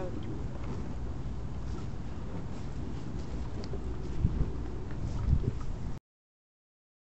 episode.